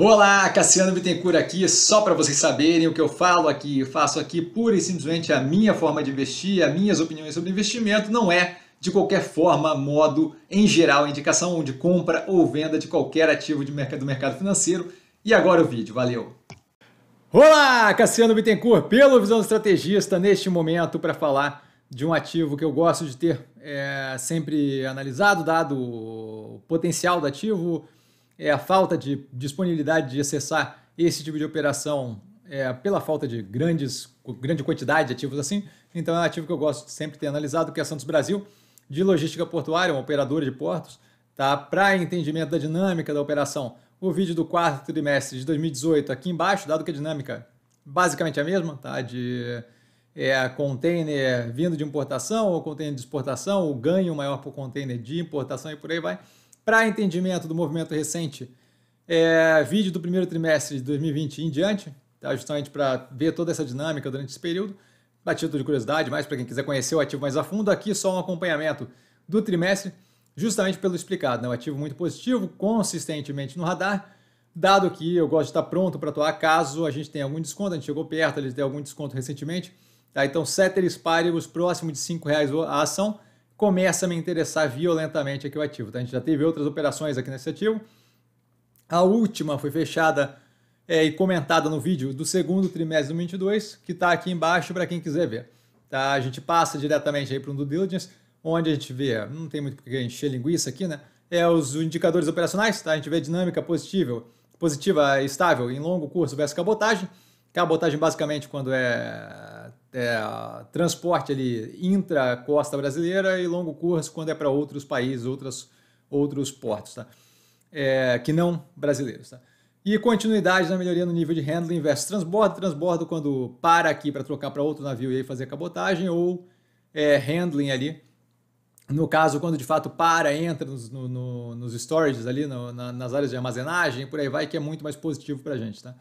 Olá, Cassiano Bittencourt aqui, só para vocês saberem o que eu falo aqui, faço aqui pura e simplesmente a minha forma de investir, as minhas opiniões sobre investimento, não é de qualquer forma, modo, em geral, indicação de compra ou venda de qualquer ativo de mercado, do mercado financeiro. E agora o vídeo, valeu! Olá, Cassiano Bittencourt, pelo Visão Estrategista, neste momento para falar de um ativo que eu gosto de ter é, sempre analisado, dado o potencial do ativo, é a falta de disponibilidade de acessar esse tipo de operação é, pela falta de grandes, grande quantidade de ativos assim. Então é um ativo que eu gosto de sempre ter analisado, que é a Santos Brasil, de logística portuária, uma operadora de portos. Tá? Para entendimento da dinâmica da operação, o vídeo do quarto trimestre de 2018 aqui embaixo, dado que a dinâmica basicamente é a mesma, tá? de é, container vindo de importação ou container de exportação, o ganho maior por container de importação e por aí vai. Para entendimento do movimento recente, é, vídeo do primeiro trimestre de 2020 em diante, tá? justamente para ver toda essa dinâmica durante esse período. Batido de curiosidade, mais para quem quiser conhecer o ativo mais a fundo. Aqui só um acompanhamento do trimestre, justamente pelo explicado. Né? Um ativo muito positivo, consistentemente no radar, dado que eu gosto de estar pronto para atuar caso a gente tenha algum desconto. A gente chegou perto de ter algum desconto recentemente. Tá? Então, ceteris paribus, próximo de R$ reais a ação começa a me interessar violentamente aqui o ativo. Tá? A gente já teve outras operações aqui nesse ativo. A última foi fechada é, e comentada no vídeo do segundo trimestre do 22, que está aqui embaixo para quem quiser ver. Tá? A gente passa diretamente aí para um due diligence, onde a gente vê, não tem muito porque encher linguiça aqui, né? É os indicadores operacionais, tá? A gente vê dinâmica positiva, positiva estável em longo curso versus cabotagem. Cabotagem basicamente quando é é, transporte ali intra-costa brasileira e longo curso quando é para outros países, outros, outros portos, tá? É, que não brasileiros. Tá? E continuidade na melhoria no nível de handling versus transbordo. Transbordo quando para aqui para trocar para outro navio e aí fazer cabotagem, ou é, handling ali, no caso, quando de fato para, entra nos, no, no, nos storages ali, no, na, nas áreas de armazenagem, por aí vai, que é muito mais positivo para a gente. Tá?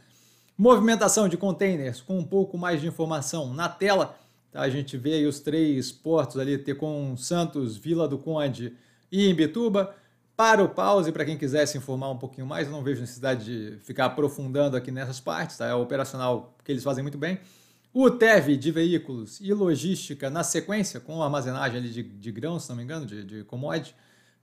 Movimentação de containers com um pouco mais de informação na tela. Tá? A gente vê os três portos ali, Tecom Santos, Vila do Conde e Imbituba. Para o pause, para quem quiser se informar um pouquinho mais, eu não vejo necessidade de ficar aprofundando aqui nessas partes, tá? é operacional que eles fazem muito bem. O TEV de veículos e logística na sequência, com armazenagem ali de, de grãos, se não me engano, de, de.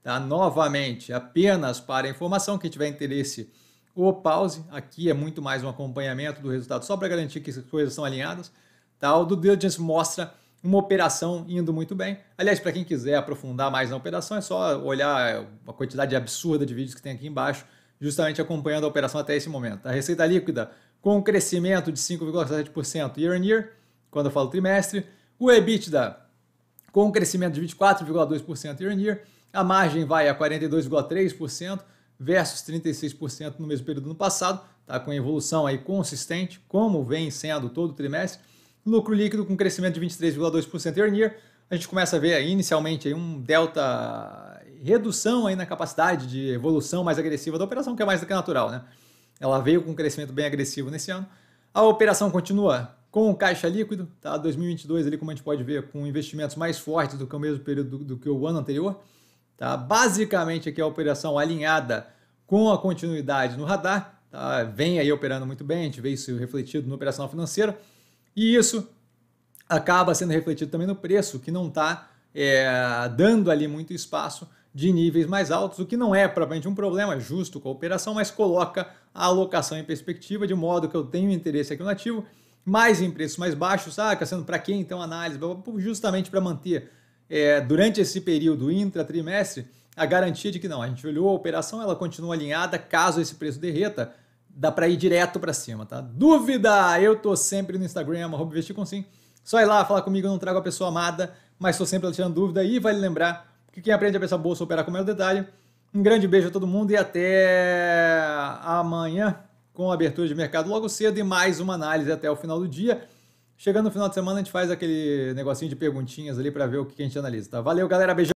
Tá? Novamente, apenas para informação, quem tiver interesse o pause aqui é muito mais um acompanhamento do resultado, só para garantir que as coisas estão alinhadas. Tá? O do diligence mostra uma operação indo muito bem. Aliás, para quem quiser aprofundar mais na operação, é só olhar a quantidade absurda de vídeos que tem aqui embaixo, justamente acompanhando a operação até esse momento. A receita líquida com um crescimento de 5,7% year on year, quando eu falo trimestre. O EBITDA com um crescimento de 24,2% year on year. A margem vai a 42,3% versus 36% no mesmo período no passado, tá com evolução aí consistente, como vem sendo todo o trimestre. Lucro líquido com crescimento de 23,2% year on year. A gente começa a ver aí, inicialmente aí um delta redução aí na capacidade de evolução mais agressiva da operação, que é mais do que natural, né? Ela veio com um crescimento bem agressivo nesse ano. A operação continua com caixa líquido, tá? 2022 ali como a gente pode ver com investimentos mais fortes do que o mesmo período do, do que o ano anterior. Tá? Basicamente aqui a operação alinhada com a continuidade no radar, tá? vem aí operando muito bem, a gente vê isso refletido no operação financeira, e isso acaba sendo refletido também no preço, que não está é, dando ali muito espaço de níveis mais altos, o que não é propriamente um problema justo com a operação, mas coloca a alocação em perspectiva, de modo que eu tenho interesse aqui no ativo, mais em preços mais baixos, ah, sendo para quem então análise? Justamente para manter é, durante esse período intratrimestre a garantia de que não, a gente olhou a operação, ela continua alinhada, caso esse preço derreta, dá para ir direto para cima, tá? Dúvida? Eu tô sempre no Instagram, arroba investir com sim. Só ir lá falar comigo, eu não trago a pessoa amada, mas estou sempre tirando dúvida e vale lembrar que quem aprende a pensar bolsa operar com o maior detalhe. Um grande beijo a todo mundo e até amanhã com a abertura de mercado logo cedo e mais uma análise até o final do dia. Chegando no final de semana, a gente faz aquele negocinho de perguntinhas ali para ver o que a gente analisa, tá? Valeu, galera. Beijão.